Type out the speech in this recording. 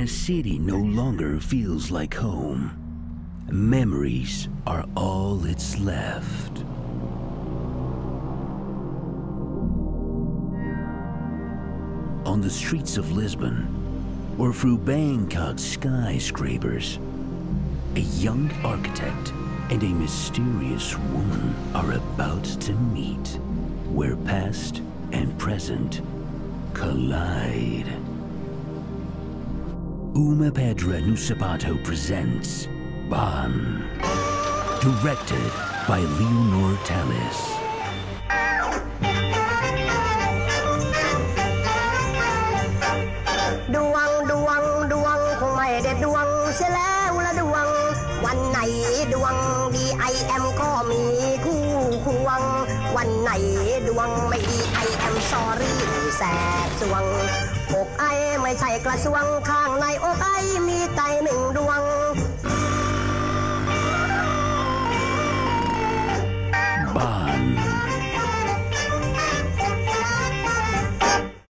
a city no longer feels like home, memories are all it's left. On the streets of Lisbon, or through Bangkok's skyscrapers, a young architect and a mysterious woman are about to meet, where past and present collide. Uma Pedra no Sapato presents BAAN, directed by Leonor Teles. Duang, duang, duang, kung may de duang, sila ula duang. One night duang, di I am ko mi ku kuang. One night duang, may di I สอรี่แสบสวงอกไอไม่ใช่กระสวงข้างในอกไอมีไกหนึ่งดวง บ้าน